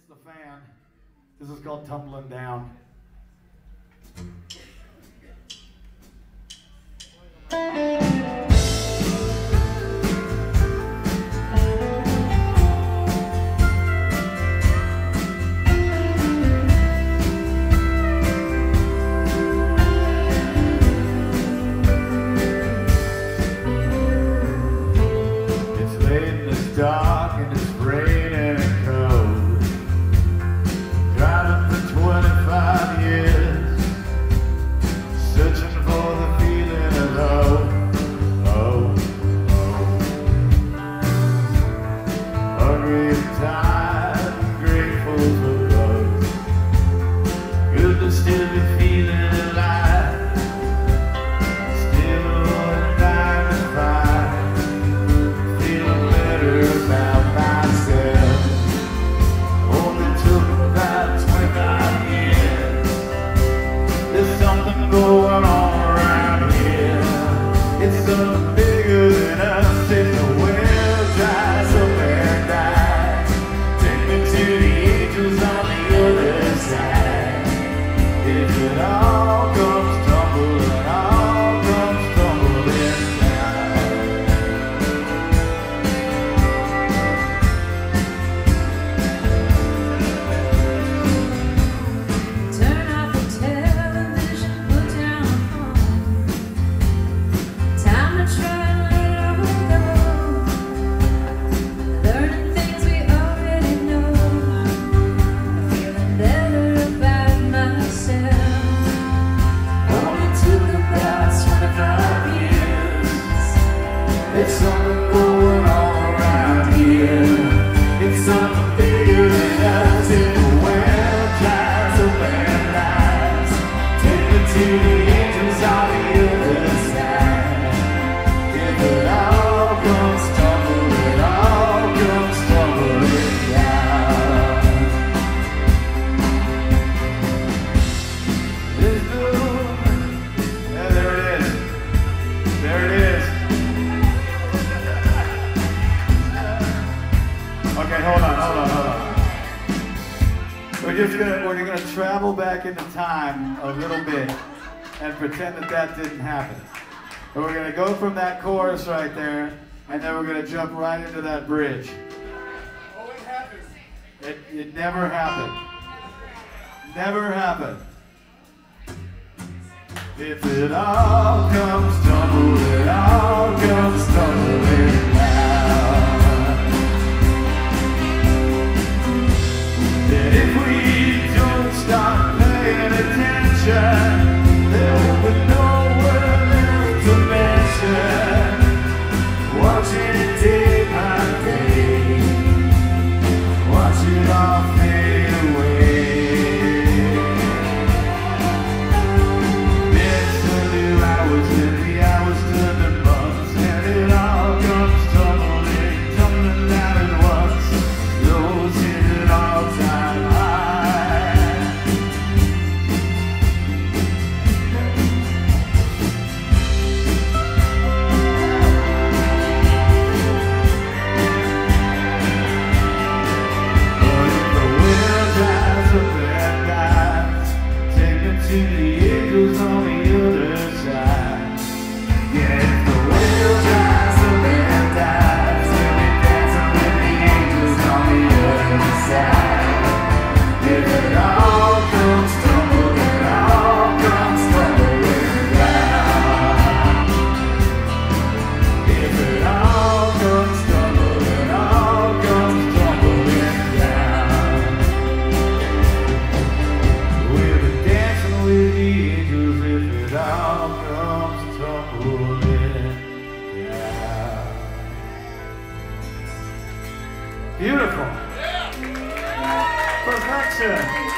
hits the fan. This is called Tumbling Down. the Okay, hold on, hold on, hold on. We're just gonna we're gonna travel back into time a little bit and pretend that that didn't happen. But we're gonna go from that chorus right there, and then we're gonna jump right into that bridge. Oh, it happened. It, it never happened. Never happened. If it all comes tumbling out. Yeah. Beautiful. Perfection.